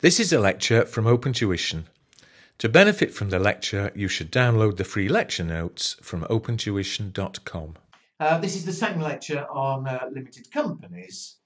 This is a lecture from OpenTuition. To benefit from the lecture, you should download the free lecture notes from opentuition.com. Uh, this is the second lecture on uh, limited companies.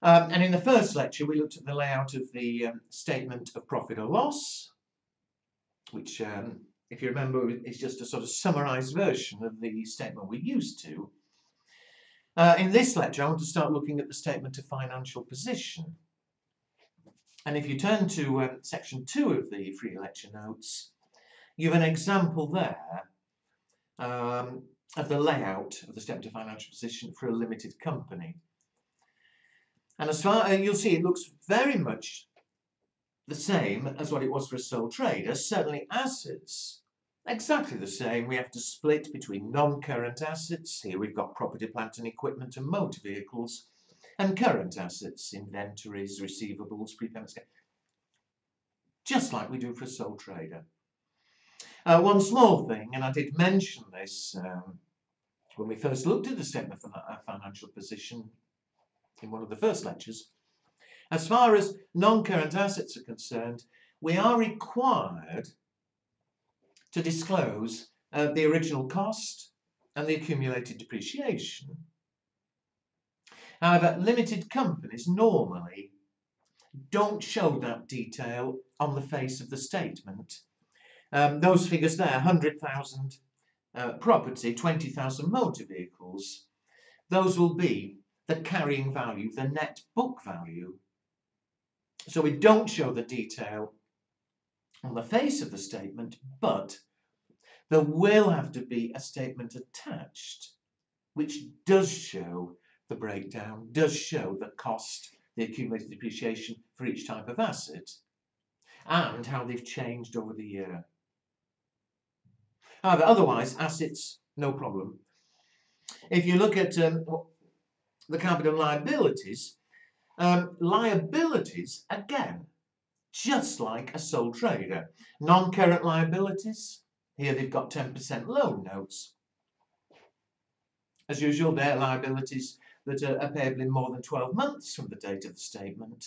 Um, and in the first lecture, we looked at the layout of the um, statement of profit or loss, which, um, if you remember, is just a sort of summarized version of the statement we're used to. Uh, in this lecture, I want to start looking at the statement of financial position. And if you turn to um, section two of the free lecture notes, you have an example there um, of the layout of the step of financial position for a limited company. And as far uh, you'll see, it looks very much the same as what it was for a sole trader. Certainly assets, exactly the same. We have to split between non-current assets. Here we've got property, plant and equipment and motor vehicles. And current assets, inventories, receivables, prepayments. Just like we do for a sole trader. Uh, one small thing, and I did mention this um, when we first looked at the statement of financial position in one of the first lectures. As far as non-current assets are concerned, we are required to disclose uh, the original cost and the accumulated depreciation. However, limited companies normally don't show that detail on the face of the statement. Um, those figures there, 100,000 uh, property, 20,000 motor vehicles, those will be the carrying value, the net book value. So we don't show the detail on the face of the statement, but there will have to be a statement attached which does show the breakdown, does show the cost, the accumulated depreciation for each type of asset, and how they've changed over the year. However, otherwise, assets, no problem. If you look at um, the capital liabilities, um, liabilities, again, just like a sole trader. Non-current liabilities, here they've got 10% loan notes. As usual, they're liabilities that are, payable in more than 12 months from the date of the statement.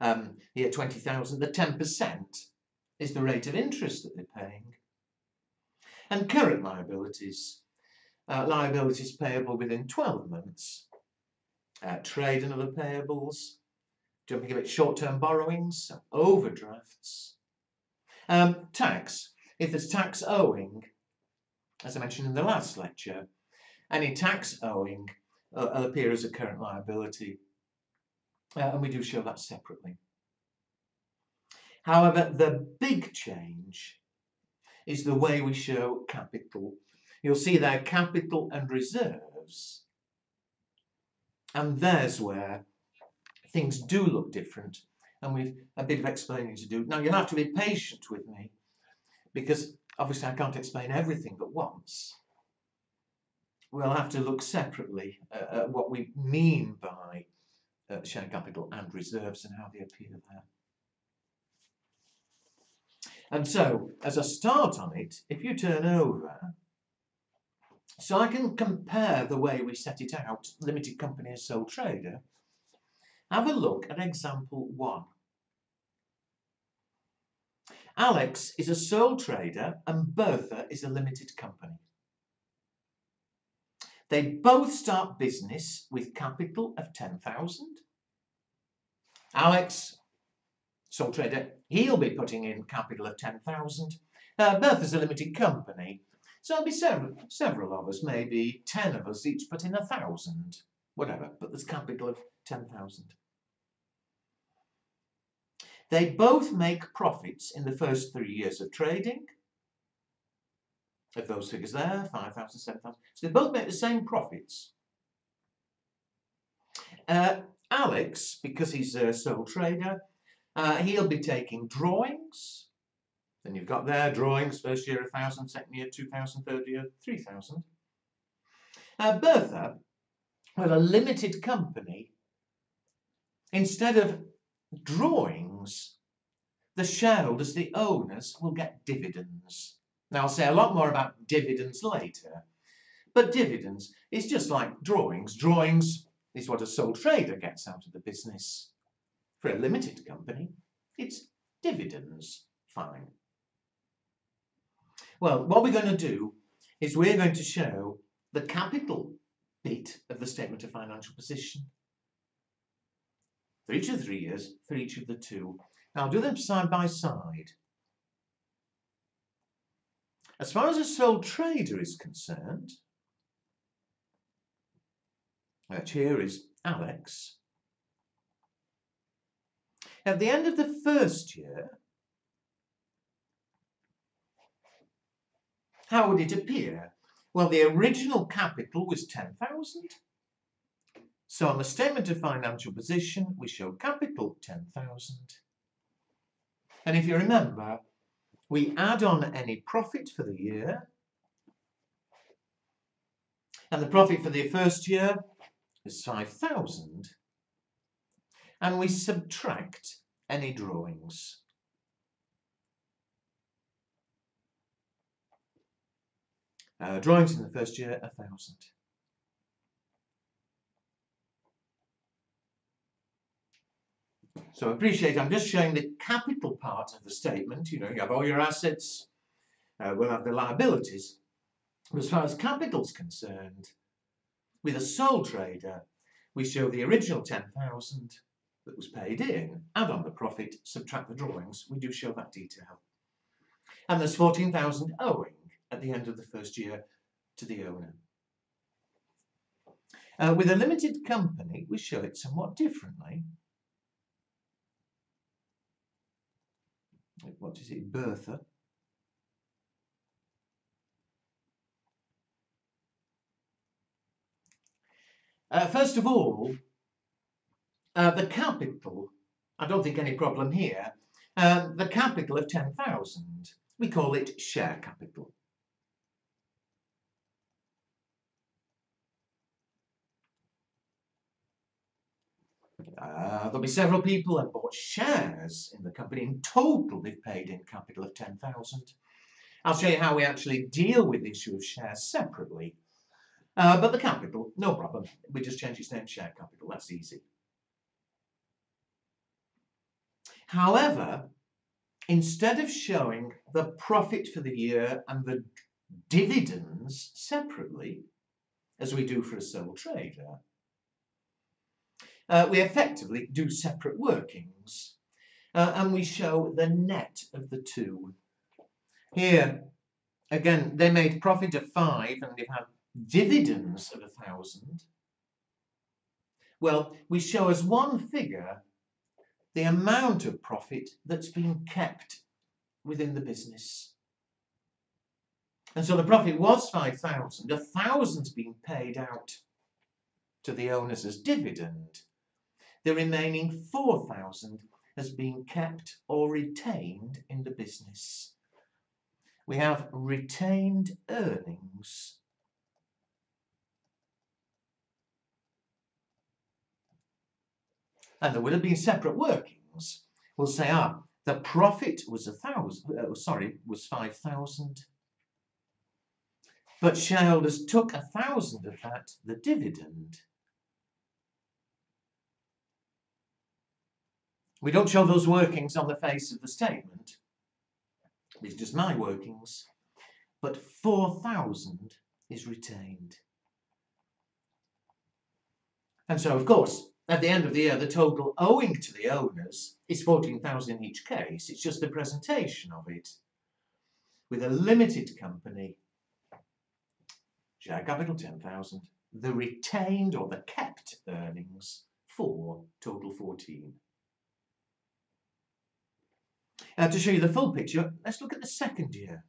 Um, here, 20,000, the 10% is the rate of interest that they're paying. And current liabilities, uh, liabilities payable within 12 months. Uh, trade and other payables, jumping a bit short-term borrowings, overdrafts. Um, tax, if there's tax owing, as I mentioned in the last lecture, any tax owing uh, will appear as a current liability, uh, and we do show that separately. However, the big change is the way we show capital. You'll see there capital and reserves. And there's where things do look different and we've a bit of explaining to do. Now you'll have to be patient with me because obviously I can't explain everything at once. We'll have to look separately at what we mean by uh, share capital and reserves and how they appear there. And so, as a start on it, if you turn over, so I can compare the way we set it out, limited company as sole trader, have a look at example one. Alex is a sole trader and Bertha is a limited company. They both start business with capital of 10,000. Alex sole trader, he'll be putting in capital of 10,000. Uh, Bertha's a limited company, so there'll be several, several of us, maybe 10 of us, each put in a thousand, whatever, but there's capital of 10,000. They both make profits in the first three years of trading. If those figures there, 5,000, 7,000. So they both make the same profits. Uh, Alex, because he's a sole trader, uh, he'll be taking drawings. Then you've got there drawings, first year 1,000, second year 2,000, third year 3,000. Uh, Bertha, with a limited company, instead of drawings, the shareholders, the owners, will get dividends. Now, I'll say a lot more about dividends later, but dividends is just like drawings. Drawings is what a sole trader gets out of the business for a limited company. It's dividends. Fine. Well, what we're going to do is we're going to show the capital bit of the statement of financial position for each of the three years, for each of the two. Now, I'll do them side by side. As far as a sole trader is concerned, which here is Alex, at the end of the first year, how would it appear? Well, the original capital was 10,000. So on the statement of financial position, we show capital 10,000. And if you remember, we add on any profit for the year. And the profit for the first year is 5,000. And we subtract any drawings. Uh, drawings in the first year, 1,000. So appreciate, I'm just showing the capital part of the statement. You know, you have all your assets, uh, we'll have the liabilities. But as far as capital's concerned, with a sole trader, we show the original 10,000 that was paid in, add on the profit, subtract the drawings. We do show that detail. And there's 14,000 owing at the end of the first year to the owner. Uh, with a limited company, we show it somewhat differently. What is it, Bertha. Uh, first of all, uh, the capital, I don't think any problem here, uh, the capital of 10,000, we call it share capital. Uh, there'll be several people that bought shares in the company. In total, they've paid in capital of 10,000. I'll show you how we actually deal with the issue of shares separately. Uh, but the capital, no problem. We just change its name to share capital. That's easy. However, instead of showing the profit for the year and the dividends separately, as we do for a sole trader, uh, we effectively do separate workings uh, and we show the net of the two. Here, again, they made profit of five and they've had dividends of a thousand. Well, we show as one figure the amount of profit that's been kept within the business. And so the profit was 5,000, a thousand's been paid out to the owners as dividend. The remaining 4,000 has been kept or retained in the business. We have retained earnings. And there would have been separate workings. We'll say, ah, the profit was a thousand, uh, sorry, was 5,000. But shareholders took a thousand of that, the dividend, We don't show those workings on the face of the statement. It's just my workings. But 4,000 is retained. And so, of course, at the end of the year, the total owing to the owners is 14,000 in each case. It's just the presentation of it. With a limited company, share capital 10,000, the retained or the kept earnings, 4, total 14. Uh, to show you the full picture, let's look at the second year.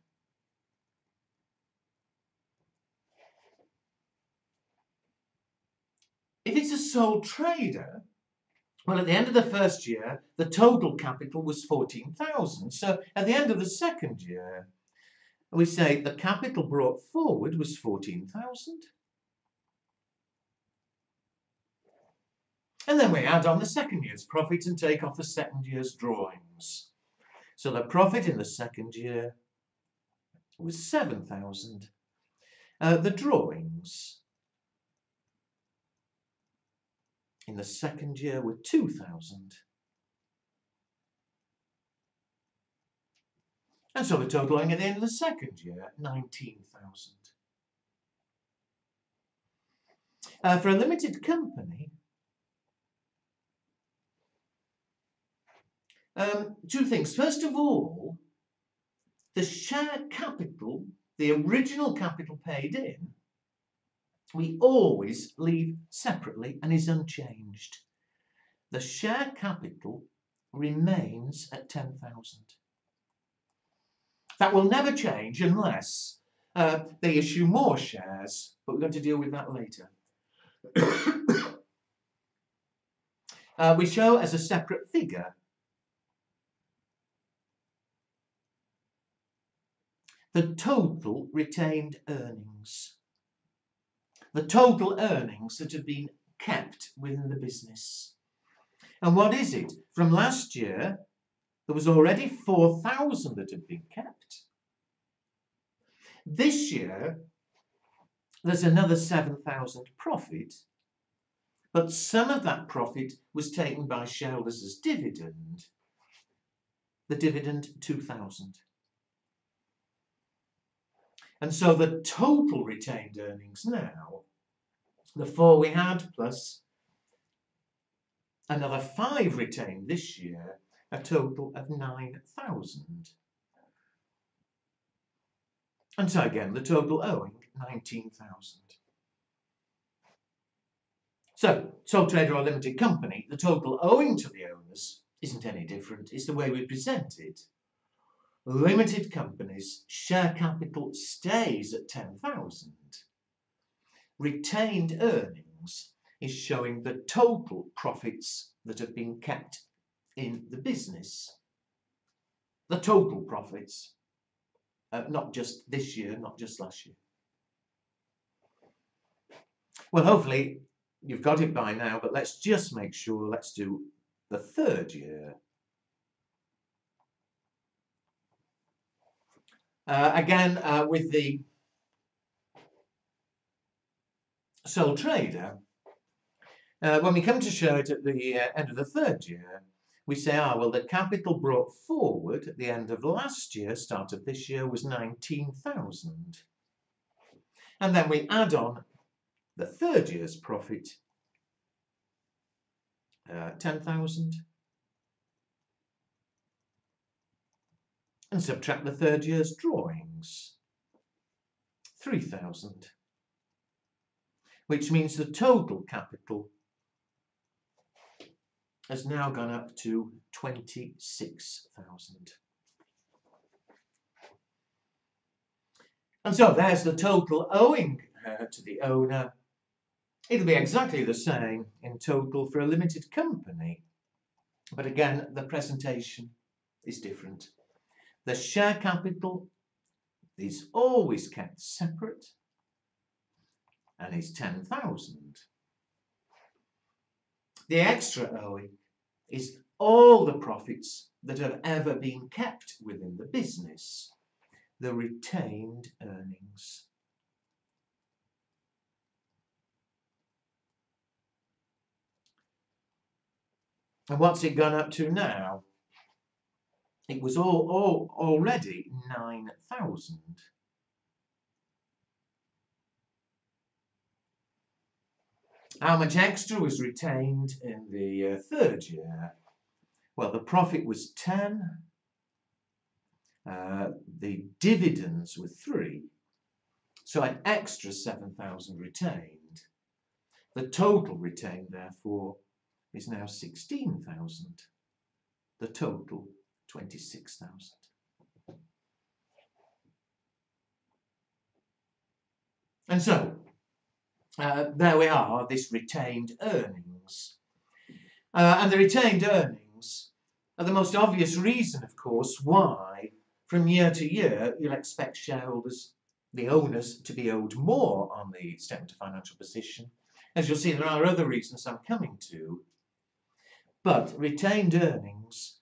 If it's a sole trader, well, at the end of the first year, the total capital was 14,000. So at the end of the second year, we say the capital brought forward was 14,000. And then we add on the second year's profit and take off the second year's drawings. So the profit in the second year was 7,000. Uh, the drawings in the second year were 2,000. And so the total at the end of the second year, 19,000. Uh, for a limited company, um, two things. First of all, the share capital, the original capital paid in, we always leave separately and is unchanged. The share capital remains at 10,000. That will never change unless uh, they issue more shares, but we're going to deal with that later. uh, we show as a separate figure the total retained earnings. The total earnings that have been kept within the business. And what is it? From last year, there was already 4,000 that had been kept. This year, there's another 7,000 profit, but some of that profit was taken by shareholders as dividend. The dividend 2,000. And so the total retained earnings now, the four we had plus another five retained this year, a total of 9,000. And so again, the total owing, 19,000. So, sole trader or limited company, the total owing to the owners isn't any different. It's the way we present it. Limited companies, share capital stays at 10,000. Retained earnings is showing the total profits that have been kept in the business. The total profits, uh, not just this year, not just last year. Well, hopefully you've got it by now, but let's just make sure, let's do the third year. Uh, again, uh, with the sole trader, uh, when we come to show it at the uh, end of the third year, we say, ah, well, the capital brought forward at the end of last year, start of this year, was 19,000. And then we add on the third year's profit, uh, 10,000. And subtract the third year's drawings, 3,000. Which means the total capital has now gone up to 26,000. And so there's the total owing uh, to the owner. It'll be exactly the same in total for a limited company. But again, the presentation is different. The share capital is always kept separate and is 10,000. The extra owing is all the profits that have ever been kept within the business, the retained earnings. And what's it gone up to now? It was all, all already 9,000. How much extra was retained in the uh, third year? Well, the profit was 10. Uh, the dividends were 3. So an extra 7,000 retained. The total retained, therefore, is now 16,000. The total 26,000. And so, uh, there we are, this retained earnings. Uh, and the retained earnings are the most obvious reason, of course, why from year to year you'll expect shareholders, the owners, to be owed more on the statement of financial position. As you'll see, there are other reasons I'm coming to. But retained earnings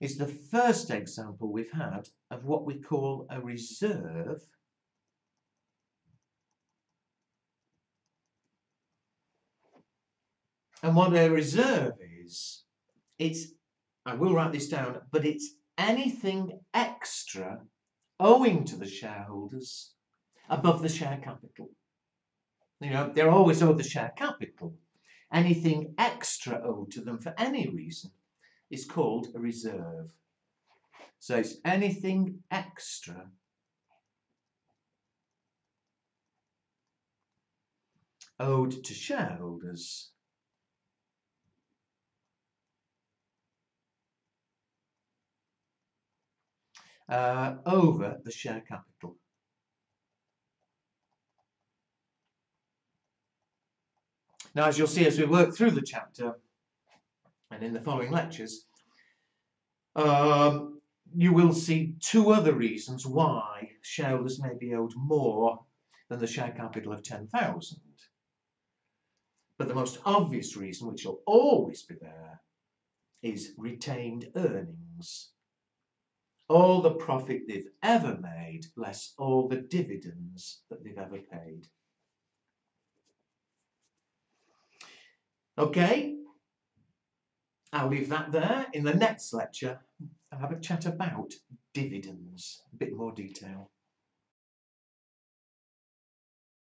is the first example we've had of what we call a reserve And what a reserve is, it's, I will write this down, but it's anything extra owing to the shareholders above the share capital. You know, they're always owed the share capital. Anything extra owed to them for any reason is called a reserve. So it's anything extra owed to shareholders uh, over the share capital. Now, as you'll see as we work through the chapter and in the following lectures, um, you will see two other reasons why shareholders may be owed more than the share capital of 10,000. But the most obvious reason, which will always be there, is retained earnings. All the profit they've ever made, less all the dividends that they've ever paid. Okay, I'll leave that there. In the next lecture, I'll have a chat about dividends, a bit more detail.